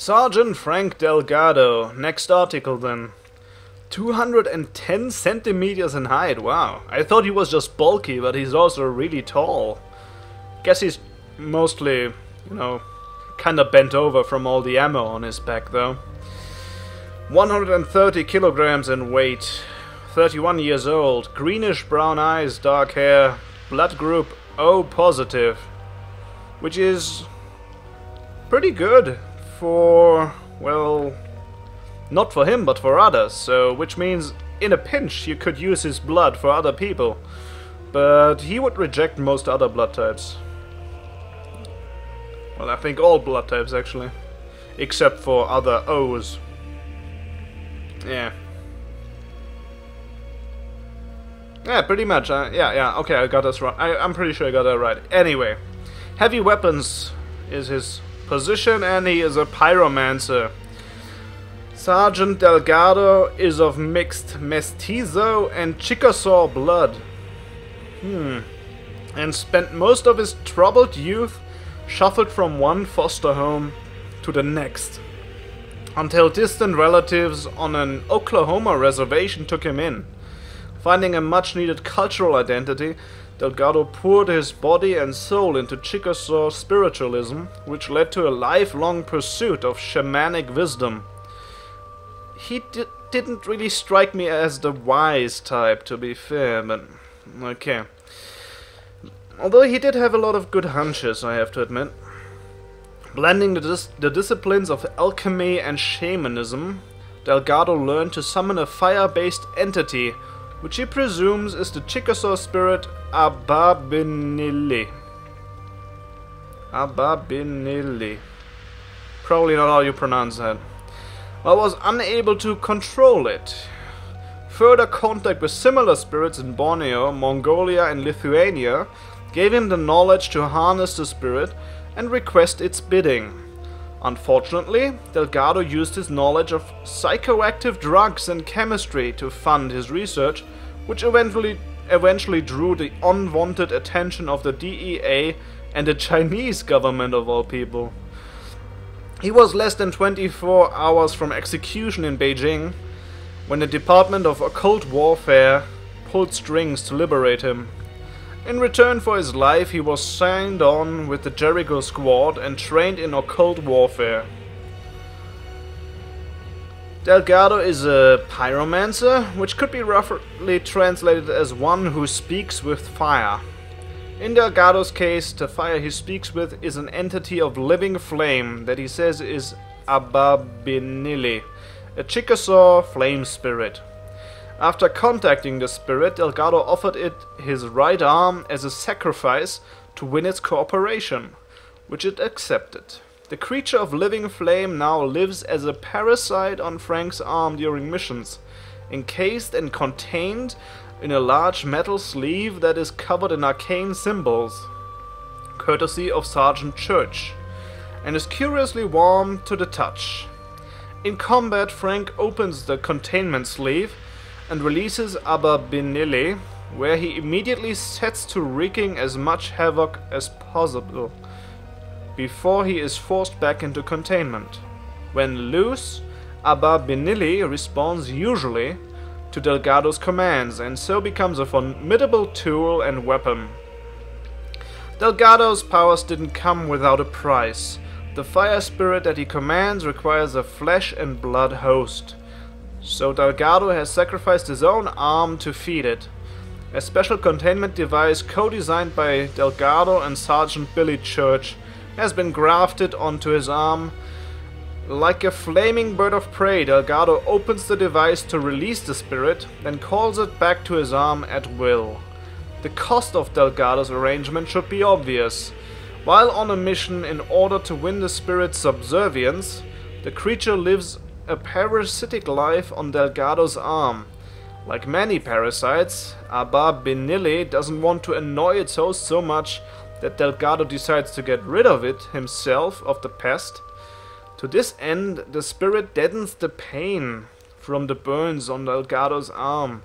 Sergeant Frank Delgado. Next article then. 210 centimeters in height. Wow. I thought he was just bulky, but he's also really tall. Guess he's mostly, you know, kinda bent over from all the ammo on his back though. 130 kilograms in weight. 31 years old. Greenish brown eyes, dark hair. Blood group O positive. Which is pretty good for, well, not for him, but for others, so which means in a pinch you could use his blood for other people. But he would reject most other blood types. Well, I think all blood types actually. Except for other O's. Yeah. Yeah, pretty much. Uh, yeah, yeah, okay, I got this right. I, I'm pretty sure I got that right. Anyway, heavy weapons is his position, and he is a pyromancer. Sergeant Delgado is of mixed mestizo and Chickasaw blood. Hmm. And spent most of his troubled youth shuffled from one foster home to the next. Until distant relatives on an Oklahoma reservation took him in. Finding a much needed cultural identity, Delgado poured his body and soul into Chickasaw spiritualism, which led to a lifelong pursuit of shamanic wisdom he di didn't really strike me as the wise type, to be fair, but okay. Although he did have a lot of good hunches, I have to admit. Blending the, dis the disciplines of alchemy and shamanism, Delgado learned to summon a fire-based entity, which he presumes is the Chickasaw spirit Ababinili. Ababinili. Probably not how you pronounce that I was unable to control it. Further contact with similar spirits in Borneo, Mongolia, and Lithuania gave him the knowledge to harness the spirit and request its bidding. Unfortunately, Delgado used his knowledge of psychoactive drugs and chemistry to fund his research, which eventually eventually drew the unwanted attention of the DEA and the Chinese government of all people. He was less than 24 hours from execution in Beijing when the Department of Occult Warfare pulled strings to liberate him. In return for his life, he was signed on with the Jericho Squad and trained in occult warfare. Delgado is a pyromancer, which could be roughly translated as one who speaks with fire. In Delgado's case, the fire he speaks with is an entity of living flame that he says is Ababinili, a Chickasaw flame spirit. After contacting the spirit, Delgado offered it his right arm as a sacrifice to win its cooperation, which it accepted. The creature of living flame now lives as a parasite on Frank's arm during missions, encased and contained in a large metal sleeve that is covered in arcane symbols, courtesy of Sergeant Church, and is curiously warm to the touch. In combat, Frank opens the containment sleeve and releases Ababinili, where he immediately sets to wreaking as much havoc as possible before he is forced back into containment. When loose, Ababinili responds usually to Delgado's commands and so becomes a formidable tool and weapon. Delgado's powers didn't come without a price. The fire spirit that he commands requires a flesh and blood host. So Delgado has sacrificed his own arm to feed it. A special containment device co-designed by Delgado and Sergeant Billie Church has been grafted onto his arm like a flaming bird of prey, Delgado opens the device to release the spirit, then calls it back to his arm at will. The cost of Delgado's arrangement should be obvious. While on a mission in order to win the spirit's subservience, the creature lives a parasitic life on Delgado's arm. Like many parasites, Ababinili doesn't want to annoy its host so much that Delgado decides to get rid of it himself of the pest to this end, the spirit deadens the pain from the burns on Delgado's arm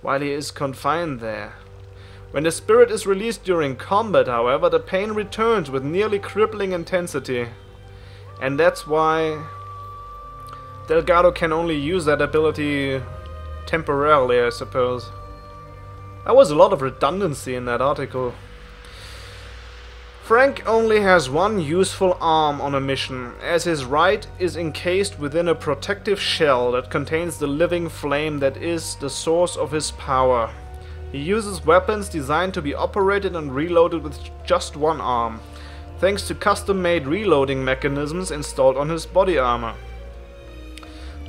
while he is confined there. When the spirit is released during combat, however, the pain returns with nearly crippling intensity. And that's why Delgado can only use that ability temporarily, I suppose. There was a lot of redundancy in that article. Frank only has one useful arm on a mission, as his right is encased within a protective shell that contains the living flame that is the source of his power. He uses weapons designed to be operated and reloaded with just one arm, thanks to custom-made reloading mechanisms installed on his body armor.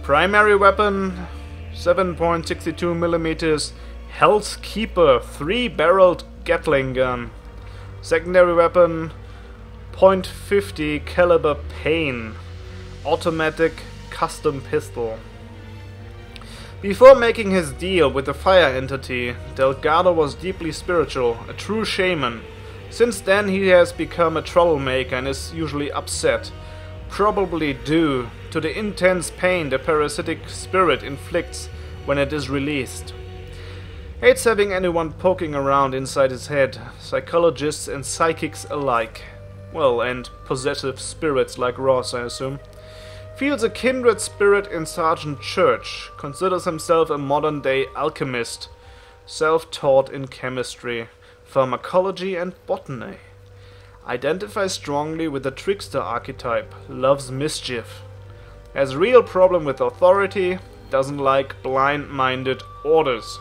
Primary weapon 7.62mm Hell's Keeper 3-barreled Gatling gun. Secondary weapon .50 caliber Pain automatic custom pistol. Before making his deal with the fire entity, Delgado was deeply spiritual, a true shaman. Since then he has become a troublemaker and is usually upset, probably due to the intense pain the parasitic spirit inflicts when it is released. Hates having anyone poking around inside his head, psychologists and psychics alike. Well, and possessive spirits like Ross, I assume. Feels a kindred spirit in Sergeant Church, considers himself a modern day alchemist, self taught in chemistry, pharmacology, and botany. Identifies strongly with the trickster archetype, loves mischief. Has real problem with authority, doesn't like blind minded orders.